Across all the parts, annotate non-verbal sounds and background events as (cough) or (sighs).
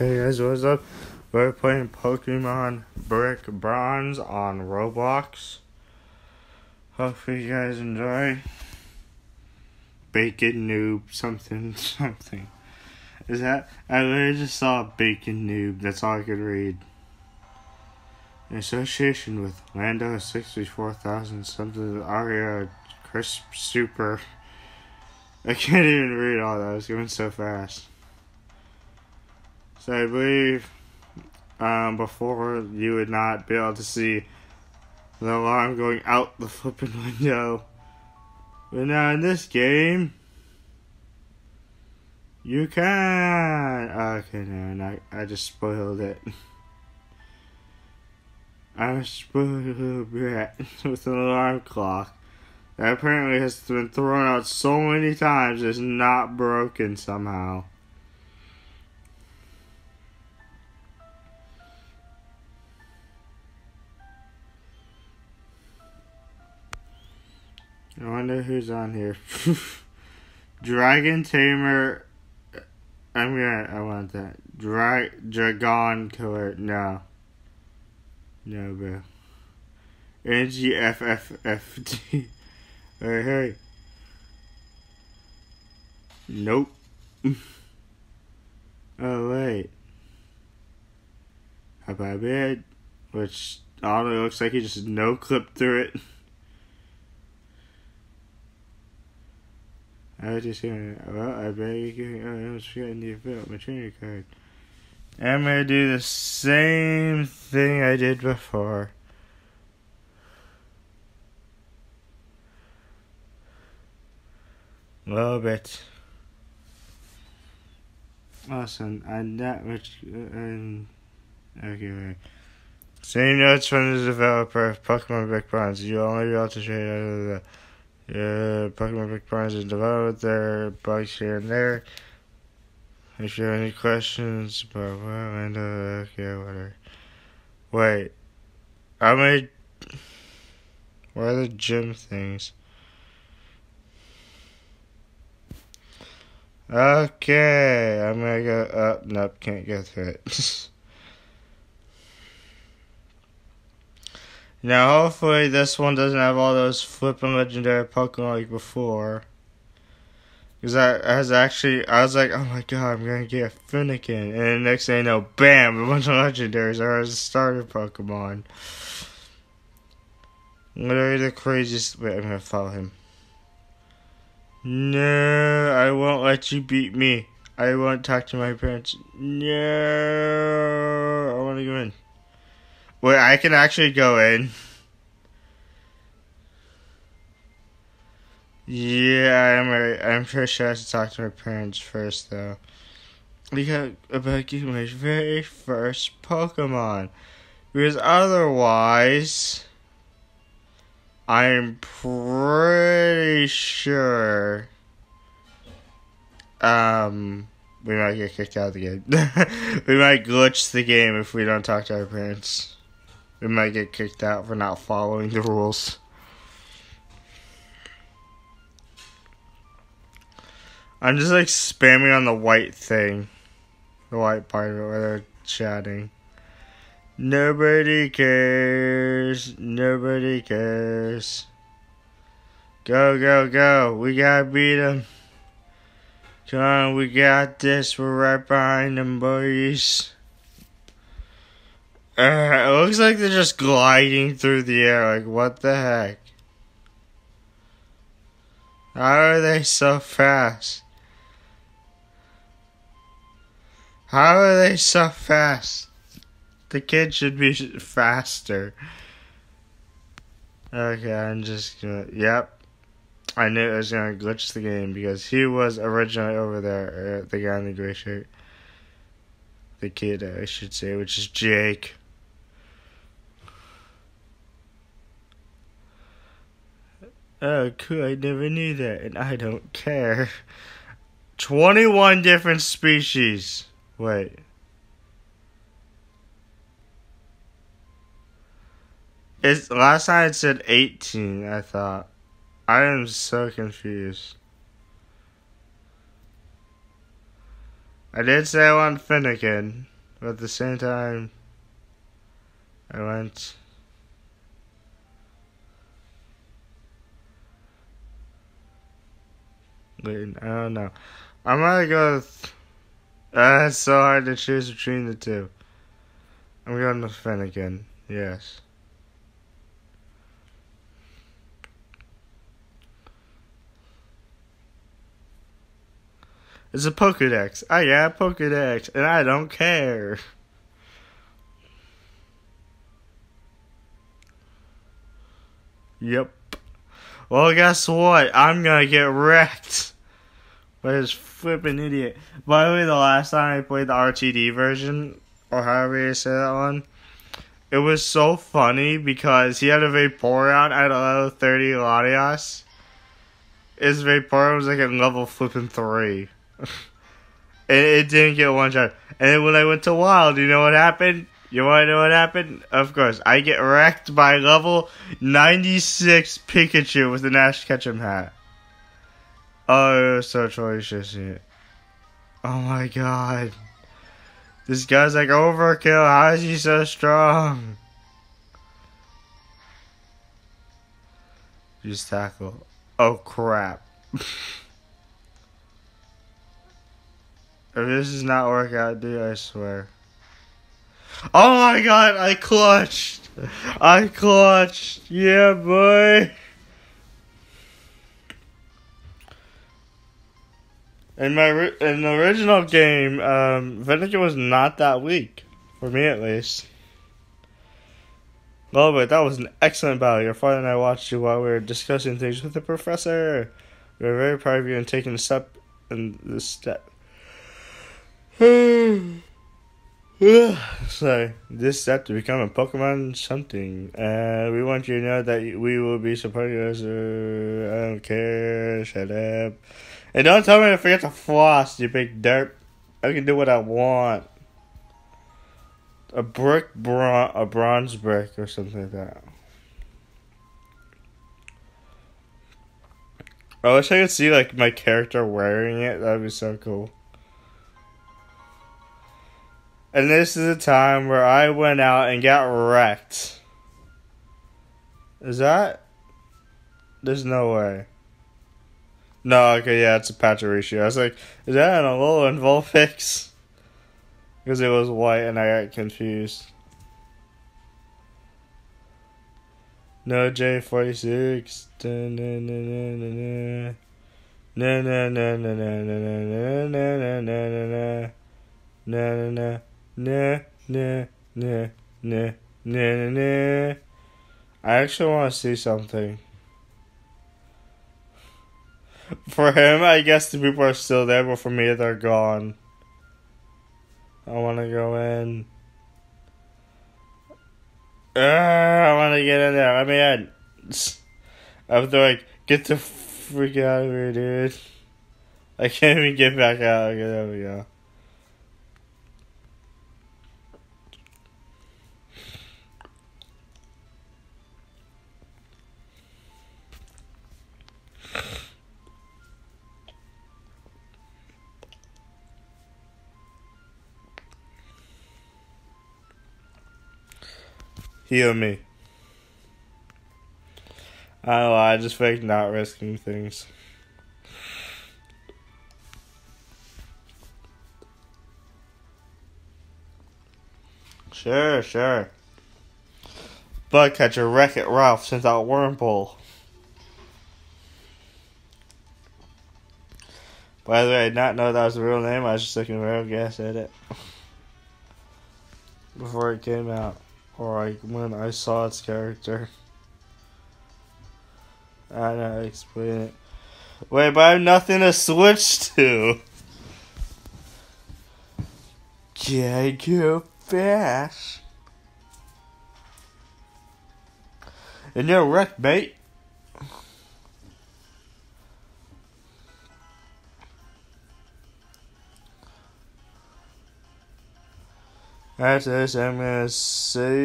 Hey guys, what's up? We're playing Pokemon Brick Bronze on Roblox. Hopefully you guys enjoy. Bacon noob, something, (laughs) something. Is that? I literally just saw bacon noob. That's all I could read. In association with Lando 64000, something Aria Crisp Super. (laughs) I can't even read all that. I was going so fast. So I believe um, before you would not be able to see the alarm going out the flipping window. But now in this game, you can. Okay, no, I, I just spoiled it. (laughs) I spoiled it (laughs) with an alarm clock that apparently has been thrown out so many times it's not broken somehow. I wonder who's on here. (laughs) Dragon Tamer. I'm gonna. I want that. Dra- Dragon Killer. No. No, bro. NGFFFD. (laughs) Hey, hey. Nope. (laughs) oh, wait. How about bed? Which honestly looks like he just no clip through it. I was just saying, well, I bet you can, oh, I was forgetting the event, my trainer card. I'm gonna do the same thing I did before. A little bit. Awesome. And that much. Um, okay, right. Same notes from the developer of Pokemon Brick Bronze. You'll only be able to trade out of the yeah, Pokemon Brick Bronze is developed their bugs here and there. If you have any questions about well, and uh, okay, whatever. Wait, I made. What are the gym things? Okay, I'm gonna go up. Nope, can't go through it. (laughs) Now, hopefully, this one doesn't have all those flipping legendary Pokemon like before. Because I, I was actually, I was like, oh my god, I'm gonna get a Fennekin. And the next thing you know, bam, a bunch of legendaries are as a starter Pokemon. Literally the craziest. Wait, I'm gonna follow him. No, I won't let you beat me. I won't talk to my parents. No, I wanna go in. Wait, I can actually go in. Yeah, I'm. I'm pretty sure I should talk to my parents first, though. We got about getting my very first Pokemon, because otherwise, I'm pretty sure. Um, we might get kicked out of the game. (laughs) we might glitch the game if we don't talk to our parents. We might get kicked out for not following the rules. I'm just like spamming on the white thing. The white part of it where they're chatting. Nobody cares. Nobody cares. Go, go, go. We gotta beat them. Come on, we got this. We're right behind them, boys. Uh, it looks like they're just gliding through the air. Like, what the heck? How are they so fast? How are they so fast? The kid should be faster. Okay, I'm just gonna. Yep. I knew it was gonna glitch the game because he was originally over there, uh, the guy in the gray shirt. The kid, I should say, which is Jake. Oh, cool. I never knew that, and I don't care. 21 different species. Wait. It's last time it said 18, I thought. I am so confused. I did say I want Fennekin, but at the same time, I went. Wait, I don't know. I'm gonna go with. Uh, it's so hard to choose between the two. I'm going with Fennekin, yes. It's a Pokedex. I got a Pokedex, and I don't care. Yep. Well, guess what? I'm gonna get wrecked by this flipping idiot. By the way, the last time I played the RTD version, or however you say that one, it was so funny because he had a Vaporeon at a level 30 Latias. His Vaporeon was like at level flipping 3. (laughs) and it didn't get one shot. And then when I went to Wild, you know what happened? You want to know what happened? Of course, I get wrecked by level 96 Pikachu with an Ash Ketchum hat. Oh, so atrocious. Oh my god. This guy's like overkill. How is he so strong? Just tackle. Oh crap. (laughs) If this does not work out, dude, I swear. Oh my god, I clutched! I clutched! Yeah, boy! In my in the original game, um, Fennekin was not that weak, for me at least. Well, but that was an excellent battle. Your father and I watched you while we were discussing things with the professor. We are very proud of you in taking a step in this step (sighs) (sighs) so this step to become a Pokemon something. Uh, we want you to know that we will be supporting us. Uh, I don't care. Shut up. And don't tell me to forget to floss, you big derp. I can do what I want. A brick, bron- a bronze brick, or something like that. I wish I could see like my character wearing it. That'd be so cool. And this is a time where I went out and got wrecked. Is that? There's no way. No, okay, yeah, it's a Pachirisu. I was like, is that an Alolan Vulpix? Because it was white and I got confused. No J46. Na na na na na na na na na na na na na na na nah, nah, nah, nah, nah, nah. I actually want to see something. For him, I guess the people are still there, but for me, they're gone. I want to go in. Uh, I want to get in there. I mean, I, I'm like, get the freak out of here, dude. I can't even get back out. Okay, there we go. Heal me. I don't know, I just fake not risking things. Sure, sure. Bug catcher Wreck It Ralph sent out Wurmple. By the way, I did not know that was the real name. I was just looking real guess at it before it came out or like when I saw its character. I don't explain it. Wait, but I have nothing to switch to. Jacob Bash. And you're wrecked, mate. I'm gonna save.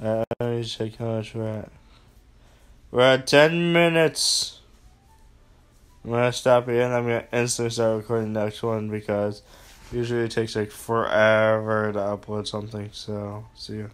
Uh, let me check how much we're at. We're at 10 minutes. I'm gonna stop here and I'm gonna instantly start recording the next one because usually it takes like forever to upload something. So, see you.